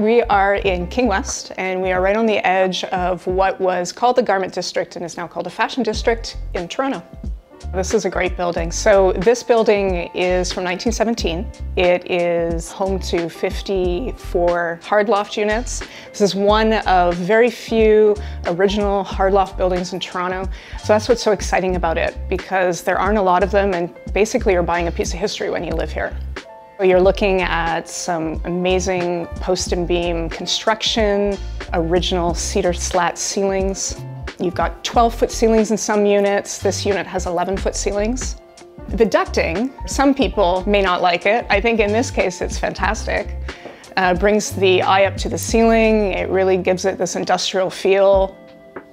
We are in King West and we are right on the edge of what was called the Garment District and is now called the Fashion District in Toronto. This is a great building. So this building is from 1917. It is home to 54 hard loft units. This is one of very few original hard loft buildings in Toronto. So that's what's so exciting about it because there aren't a lot of them and basically you're buying a piece of history when you live here. You're looking at some amazing post and beam construction, original cedar slat ceilings, You've got 12 foot ceilings in some units. This unit has 11 foot ceilings. The ducting, some people may not like it. I think in this case it's fantastic. Uh, brings the eye up to the ceiling. It really gives it this industrial feel.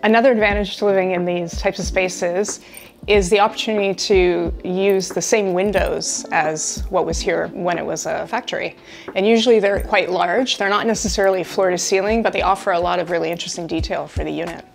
Another advantage to living in these types of spaces is the opportunity to use the same windows as what was here when it was a factory. And usually they're quite large. They're not necessarily floor to ceiling, but they offer a lot of really interesting detail for the unit.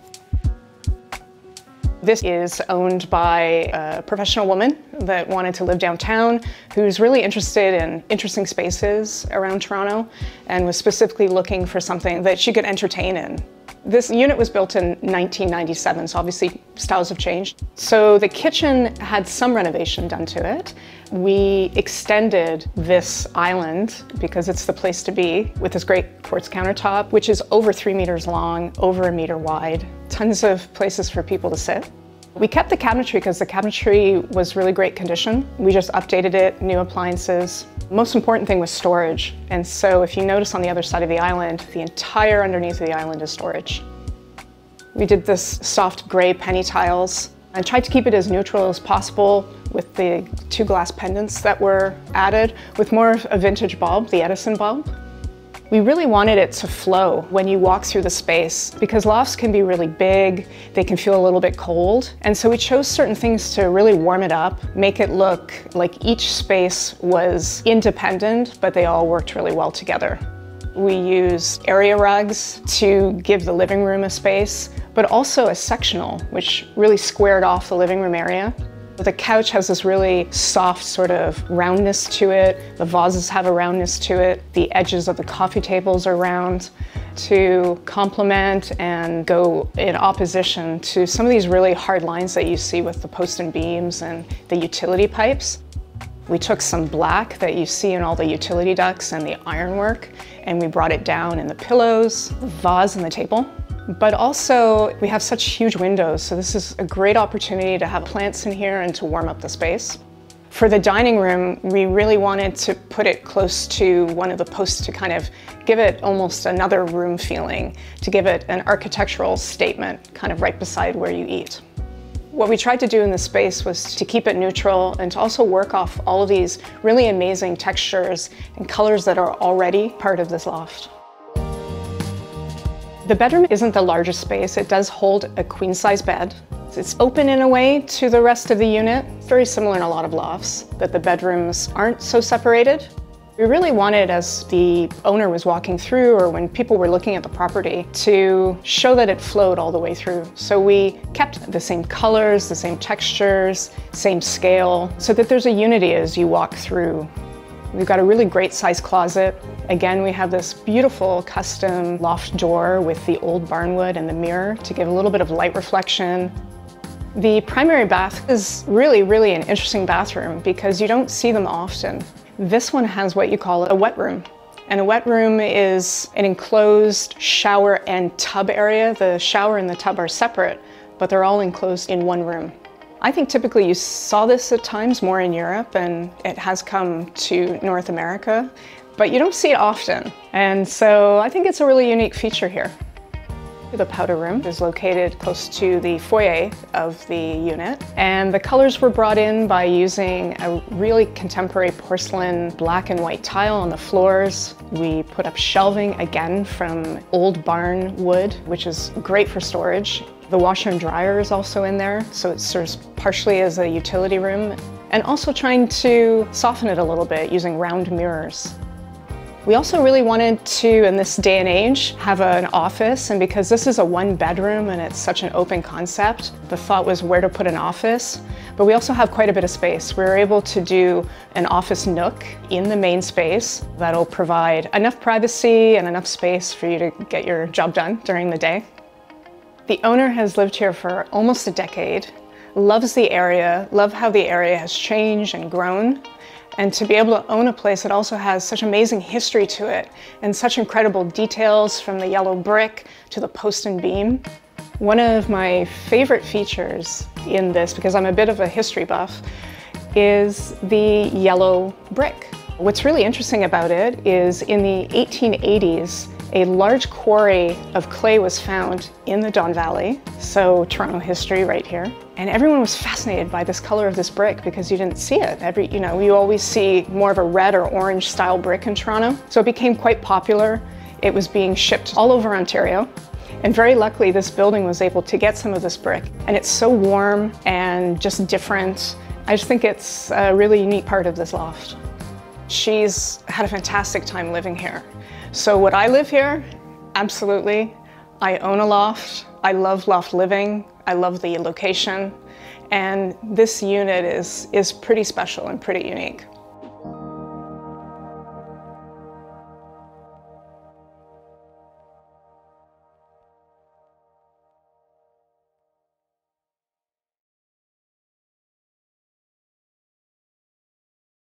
This is owned by a professional woman that wanted to live downtown who's really interested in interesting spaces around Toronto and was specifically looking for something that she could entertain in. This unit was built in 1997, so obviously styles have changed. So the kitchen had some renovation done to it. We extended this island because it's the place to be with this great quartz countertop, which is over three meters long, over a meter wide. Tons of places for people to sit. We kept the cabinetry because the cabinetry was really great condition. We just updated it, new appliances. Most important thing was storage. And so if you notice on the other side of the island, the entire underneath of the island is storage. We did this soft gray penny tiles and tried to keep it as neutral as possible with the two glass pendants that were added with more of a vintage bulb, the Edison bulb. We really wanted it to flow when you walk through the space because lofts can be really big, they can feel a little bit cold. And so we chose certain things to really warm it up, make it look like each space was independent, but they all worked really well together. We used area rugs to give the living room a space, but also a sectional, which really squared off the living room area. The couch has this really soft sort of roundness to it. The vases have a roundness to it. The edges of the coffee tables are round to complement and go in opposition to some of these really hard lines that you see with the post and beams and the utility pipes. We took some black that you see in all the utility ducts and the ironwork and we brought it down in the pillows, the vase and the table. But also, we have such huge windows, so this is a great opportunity to have plants in here and to warm up the space. For the dining room, we really wanted to put it close to one of the posts to kind of give it almost another room feeling, to give it an architectural statement kind of right beside where you eat. What we tried to do in the space was to keep it neutral and to also work off all of these really amazing textures and colors that are already part of this loft. The bedroom isn't the largest space. It does hold a queen size bed. It's open in a way to the rest of the unit, very similar in a lot of lofts, that the bedrooms aren't so separated. We really wanted, as the owner was walking through or when people were looking at the property, to show that it flowed all the way through. So we kept the same colors, the same textures, same scale, so that there's a unity as you walk through We've got a really great size closet. Again, we have this beautiful custom loft door with the old barnwood and the mirror to give a little bit of light reflection. The primary bath is really, really an interesting bathroom because you don't see them often. This one has what you call a wet room. And a wet room is an enclosed shower and tub area. The shower and the tub are separate, but they're all enclosed in one room. I think typically you saw this at times more in Europe and it has come to North America, but you don't see it often. And so I think it's a really unique feature here. The powder room is located close to the foyer of the unit. And the colors were brought in by using a really contemporary porcelain black and white tile on the floors. We put up shelving again from old barn wood, which is great for storage. The washer and dryer is also in there, so it serves partially as a utility room, and also trying to soften it a little bit using round mirrors. We also really wanted to, in this day and age, have an office, and because this is a one bedroom and it's such an open concept, the thought was where to put an office. But we also have quite a bit of space. We were able to do an office nook in the main space that'll provide enough privacy and enough space for you to get your job done during the day. The owner has lived here for almost a decade, loves the area, love how the area has changed and grown. And to be able to own a place that also has such amazing history to it and such incredible details from the yellow brick to the post and beam. One of my favorite features in this, because I'm a bit of a history buff, is the yellow brick. What's really interesting about it is in the 1880s, a large quarry of clay was found in the Don Valley, so Toronto history right here. And everyone was fascinated by this color of this brick because you didn't see it. Every, you know, you always see more of a red or orange style brick in Toronto. So it became quite popular. It was being shipped all over Ontario. And very luckily, this building was able to get some of this brick. And it's so warm and just different. I just think it's a really unique part of this loft. She's had a fantastic time living here. So would I live here? Absolutely. I own a loft. I love loft living. I love the location. And this unit is, is pretty special and pretty unique.